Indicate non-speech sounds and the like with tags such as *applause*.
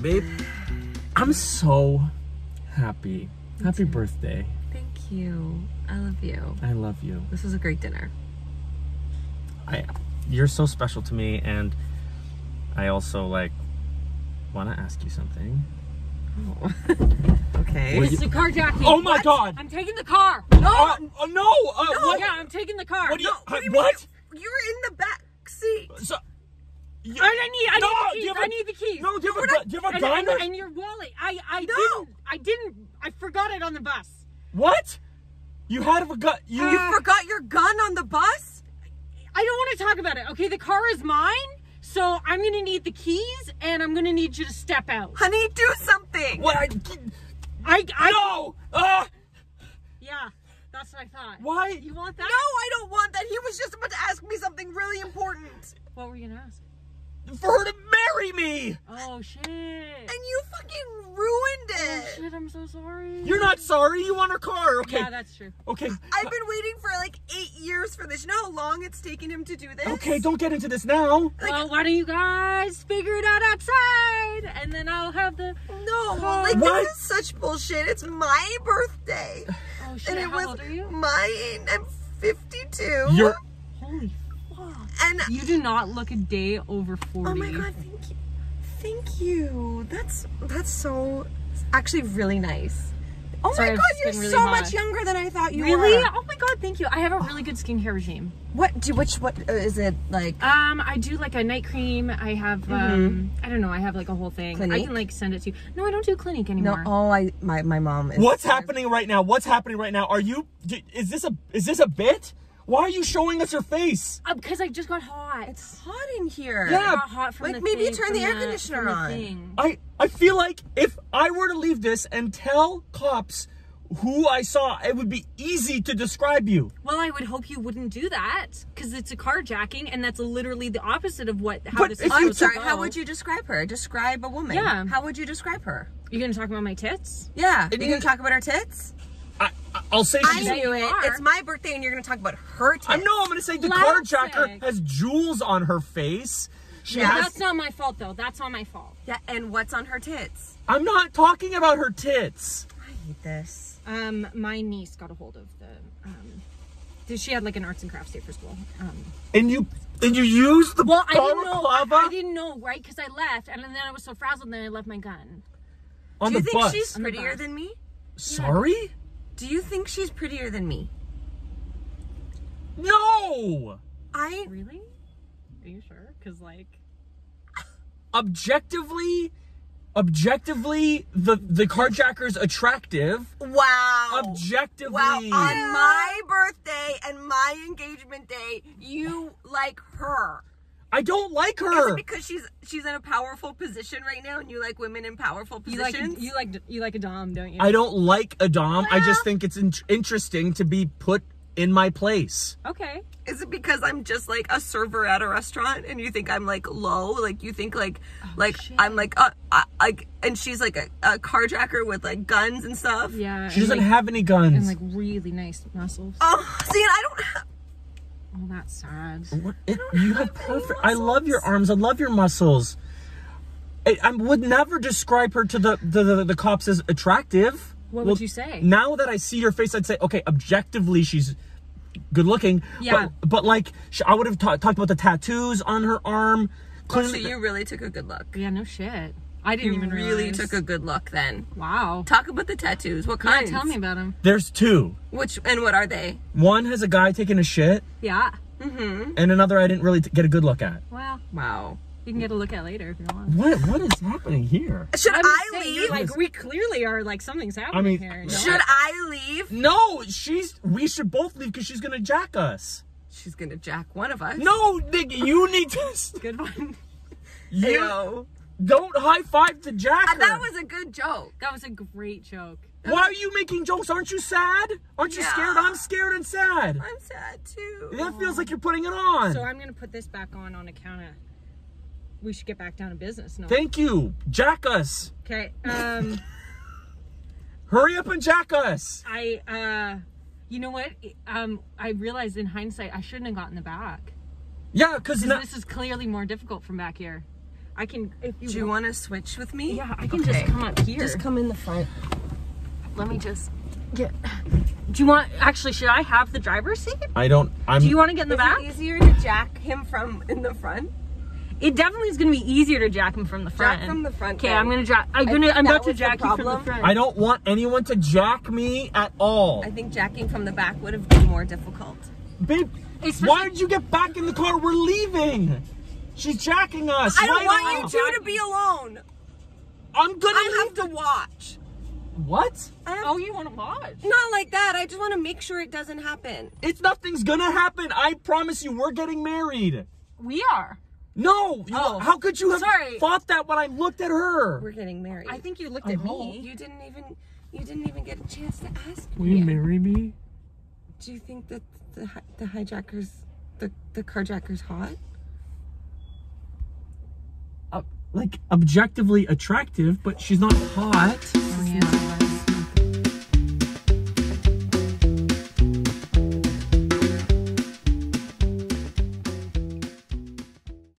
babe. I'm so happy. Happy birthday. Thank you. I love you. I love you. This was a great dinner. I you're so special to me and I also like want to ask you something. Oh. *laughs* okay. It's the carjacking. Oh my What? god. I'm taking the car. Uh, uh, no. Uh, what? Yeah, I'm taking the car. What you, no. uh, what? You're in the back seat. So, you, I need, I need the you keys. have need the keys. no, do you have a, We're gu- not- do you have a and, gun? and, or- and your wallet. I, I No. didn't. I didn't. I forgot it on the bus. What? You had a gun. You. You Uh, forgot your gun on the bus? I don't want to talk about it. Okay, the car is mine, so I'm gonna need the keys, and I'm gonna need you to step out. Honey, do something. what? I, I, I, no. Uh, yeah, that's what I thought. why? You want that? No, I don't want that. He was just about to ask me something really important. What were you gonna ask? For her to marry me. Oh shit. And you fucking ruined oh, it. Oh shit, I'm so sorry. You're not sorry. You want her car. Okay. Yeah, that's true. okay. *laughs* I've been waiting for like eight years for this. You know how long it's taken him to do this? Okay. Don't get into this now. well, why don't you guys figure it out outside, and then I'll have the. No, like What? this is such bullshit. It's my birthday. Oh shit, and it how was old are you? mine. I'm 52. You're. Holy fuck. And You do not look a day over 40. oh my god, thank you. Thank you. That's that's so actually really nice. Oh Sorry, my god, you're really so hot. much younger than I thought you Really? were. Really? Oh my god, thank you. I have a really good skincare regime. What do which what uh, is it like? Um, I do like a night cream. I have um, I don't know. I have like a whole thing. I can like send it to you. No, I don't do clinic No, anymore. oh, I my my mom is. What's happening right now? What's happening right now? Are you? Is this a? Is this a bit? Why are you showing us your face? Uh, because I just got hot. It's hot in here. Yeah. I got hot from Like, the maybe you thing- turn the air conditioner on. I I feel like if I were to leave this and tell cops who I saw, it would be easy to describe you. Well, I would hope you wouldn't do that because it's a carjacking, and that's literally the opposite of what how But this if is I'm sorry. How would you describe her? Describe a woman. Yeah. How would you describe her? You're gonna talk about my tits? Yeah. It you gonna talk about her tits? I, I I'll say I she's. bet knew it. are. It's my birthday, and you're gonna talk about her tits. I know. I'm gonna say the Classic. carjacker has jewels on her face. She Yeah. has. That's not my fault though. That's not my fault. Yeah. And what's on her tits? I'm not talking about her tits. I hate this. Um, my niece got a hold of the um, did- she had like an arts and crafts day for school. Um, And you and you use the well, I didn't know. I, I didn't know, right? Because I left, and then I was so frazzled, and then I left my gun. on Do you the think bus. she's prettier than me? Sorry? Do you think she's prettier than me? No. I Really? Are you sure? Because like, Objectively, objectively, the the carjacker's attractive. wow. Objectively. Wow, on my birthday and my engagement day, you like her. I don't like her. Is it because she's she's in a powerful position right now and you like women in powerful you like positions? you like you like a dom, don't you? I don't like a dom. I just think it's in- interesting to be put in my place. okay. Is it because I'm just like a server at a restaurant and you think I'm like low? Like you think like like shit. I'm like uh, uh like and she's like a, a carjacker with like guns and stuff. Yeah. She doesn't like, have any guns. and like really nice muscles. Oh, see, I don't have. Oh, that's sad. What- it- you have perfect. I love your arms. I love your muscles. I, I would never describe her to the the, the, the cops as attractive. What would you say? Now that I see your face, I'd say, okay, objectively, she's good looking. Yeah. But, but like, sh- I would have ta- talked about the tattoos on her arm. So you really took a good look. Yeah, no shit. I didn't You even really realize. took a good look then. wow. Talk about the tattoos. What Yeah, kind? tell me about them. there's two. Which and what are they? One has a guy taking a shit, Yeah. Mm-hmm. and another I didn't really t- get a good look at. Well, Wow. you can get a look at later if you want. What What is happening here? Should I'm I saying, leave? Like we clearly are like something's happening mean, here. no. Should I leave? No, she's. We should both leave because she's gonna jack us. She's gonna jack one of us. No, Nick, you need to. *laughs* Good one. You Ew. Don't high five the jacker. That was a good joke. That was a great joke. Why are you making jokes? Aren't you sad? Aren't you Yeah. scared? I'm scared and sad. I'm sad too. That feels like you're putting it on. So I'm gonna put this back on on account of. We should get back down to business. No. Thank you. Jack us. Okay. Um. *laughs* Hurry up and jack us. I. Uh. You know what? Um. I realized in hindsight I shouldn't have gotten the back Yeah, because because this is clearly more difficult from back here. I can. If you, Do you want to switch with me? Yeah, I can Okay. just come up here. Just come in the front. Let me just get. Do you want? Actually, should I have the driver's seat? I don't. I'm. Do you want to get in the Is back? it easier to jack him from in the front? It definitely is going to be easier to jack him from the front. Jack from the front. Okay. I'm gonna jack. I'm gonna. I'm that about to jack you from the front. I don't want anyone to jack me at all. I think jacking from the back would have been more difficult. Babe, Especially- why did you get back in the car? We're leaving. She's jacking us. I don't right want now. you two to be alone. I'm gonna I leave have to watch. What? I Oh, you want to watch? Not like that. I just want to make sure it doesn't happen. It's nothing's gonna happen. I promise you, we're getting married. We are. No. you- Oh. How could you have Sorry. thought that when I looked at her? We're getting married. I think you looked I at hope. me. you didn't even you didn't even get a chance to ask me. Will me. you marry me? Do you think that the the hijackers the the carjackers hot? like objectively attractive, but she's not hot. Oh, yeah.